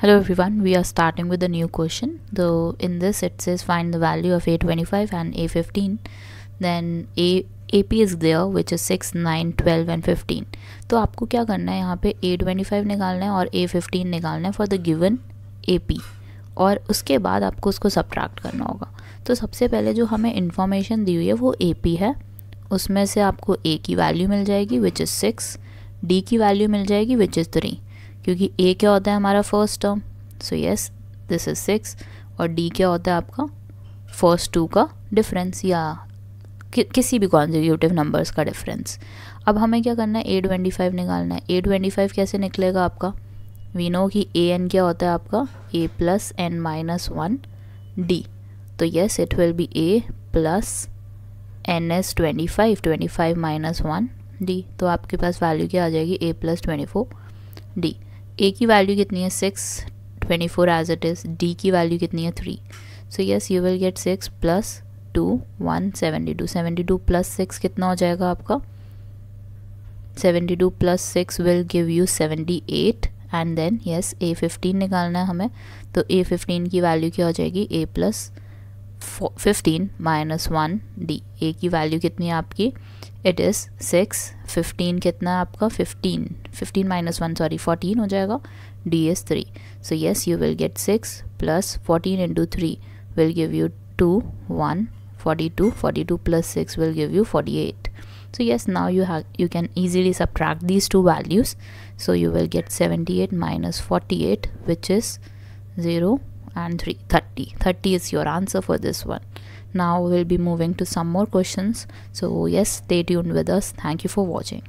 Hello everyone, we are starting with a new question. Though in this it says find the value of A25 and A15. Then A AP is there which is 6, 9, 12 and 15. तो आपको क्या करना है? यहाँ पे A25 निकालना है और A15 निकालना है फॉर द गिवन AP और उसके बाद आपको उसको सब्ट्रैक्ट करना होगा। तो सबसे पहले जो हमें इंफॉर्मेशन दी हुई है वो AP है। उसमें से आपको A की वैल्यू मिल जाएगी विच इज़ सिक्स डी की वैल्यू मिल जाएगी विच इज़ थ्री क्योंकि ए क्या होता है हमारा first term so yes this is six और डी क्या होता है आपका? फ़र्स्ट टू का डिफरेंस या कि, किसी भी कॉन्जिक्यूटिव नंबर्स का डिफरेंस अब हमें क्या करना है? ए ट्वेंटी फाइव निकालना है. ए ट्वेंटी फाइव कैसे निकलेगा आपका? वी नो कि ए एन क्या होता है आपका? A plus n minus one d तो yes it will be a plus n as twenty five twenty five minus one d तो आपके पास वैल्यू क्या आ जाएगी? A plus twenty four d a की वैल्यू कितनी है? Six twenty four as it is d की वैल्यू कितनी है? Three so yes you will get six plus two one seventy two seventy two plus six कितना हो जाएगा आपका? Seventy two plus six will give you seventy eight and then yes a fifteen निकालना है हमें. तो ए फिफ्टीन की value क्या हो जाएगी? A plus fifteen minus one d a की वैल्यू कितनी है आपकी? इट इज़ सिक्स फिफ्टीन कितना है आपका? Fifteen fifteen minus one sorry fourteen हो जाएगा। D is three so yes you will get six plus fourteen into three will give you two one forty two forty two plus six will give you forty eight so so yes, now you have, you can easily subtract these two values. So you will get 78 minus 48 which is 0 and 3 30 30 is your answer for this one. Now we'll be moving to some more questions. So yes stay tuned with us. Thank you for watching